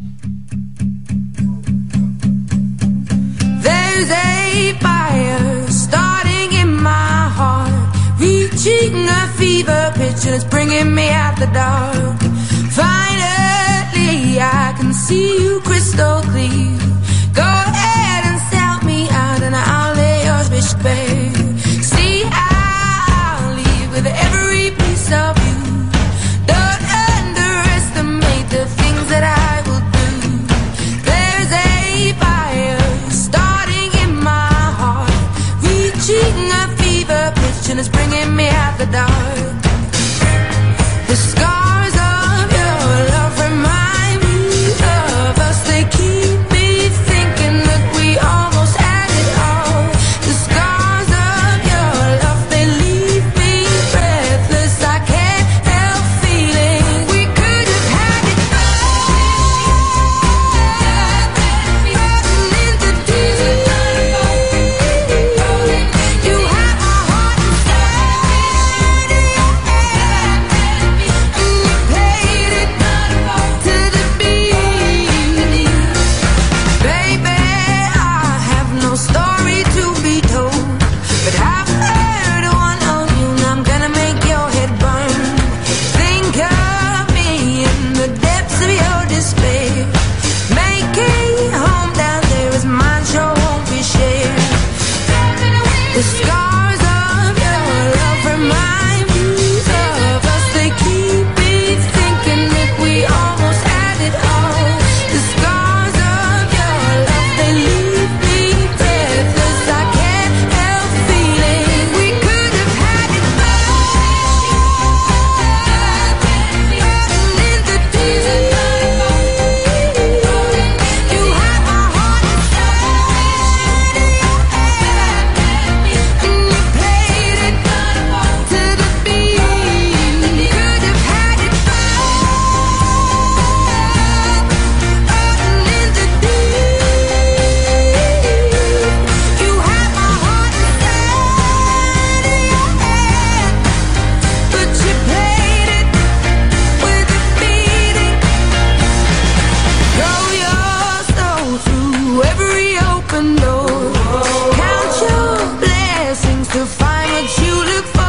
There's a fire starting in my heart, reaching a fever pitch, and it's bringing me out the dark. fortune is bringing you look for